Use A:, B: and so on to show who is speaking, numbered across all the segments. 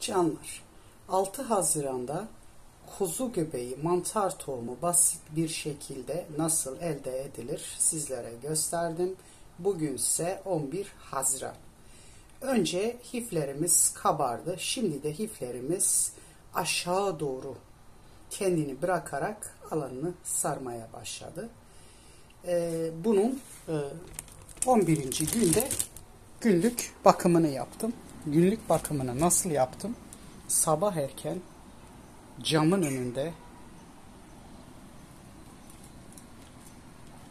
A: Canlar, 6 Haziran'da kuzu göbeği mantar tohumu basit bir şekilde nasıl elde edilir sizlere gösterdim. Bugün ise 11 Haziran. Önce hiflerimiz kabardı. Şimdi de hiflerimiz aşağı doğru kendini bırakarak alanını sarmaya başladı. Ee, bunun e, 11. günde günlük bakımını yaptım. Günlük bakımını nasıl yaptım? Sabah erken camın önünde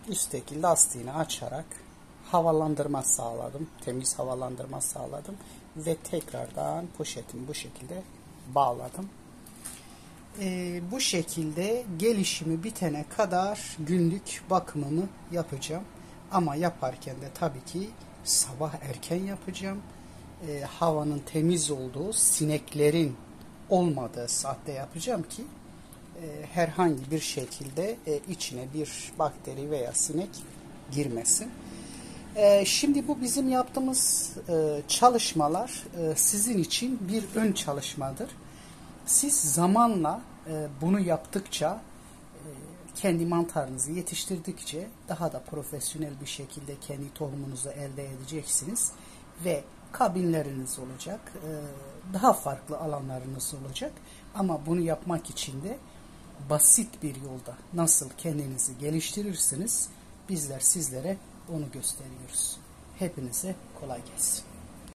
A: üstteki lastiğini açarak havalandırma sağladım. Temiz havalandırma sağladım. Ve tekrardan poşetimi bu şekilde bağladım. Ee, bu şekilde gelişimi bitene kadar günlük bakımımı yapacağım. Ama yaparken de tabii ki sabah erken yapacağım. Ee, havanın temiz olduğu, sineklerin olmadığı saatte yapacağım ki e, herhangi bir şekilde e, içine bir bakteri veya sinek girmesin. E, şimdi bu bizim yaptığımız e, çalışmalar e, sizin için bir ön çalışmadır. Siz zamanla e, bunu yaptıkça e, kendi mantarınızı yetiştirdikçe daha da profesyonel bir şekilde kendi tohumunuzu elde edeceksiniz ve kabinleriniz olacak, e, daha farklı alanlarınız olacak. Ama bunu yapmak için de basit bir yolda nasıl kendinizi geliştirirsiniz bizler sizlere onu gösteriyoruz. Hepinize kolay gelsin.